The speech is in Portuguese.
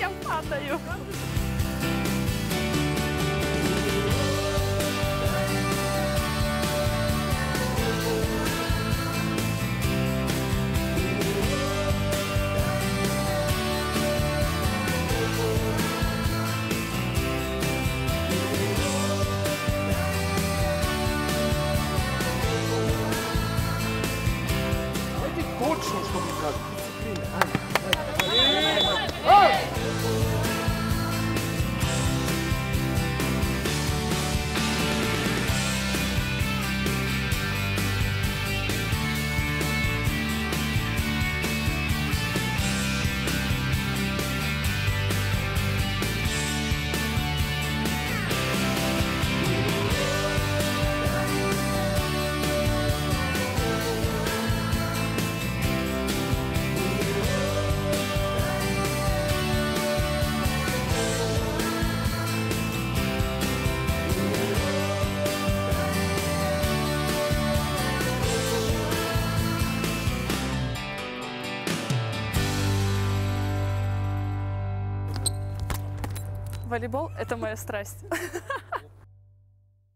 знаю. Давайте точно, чтобы как Волейбол – это моя страсть.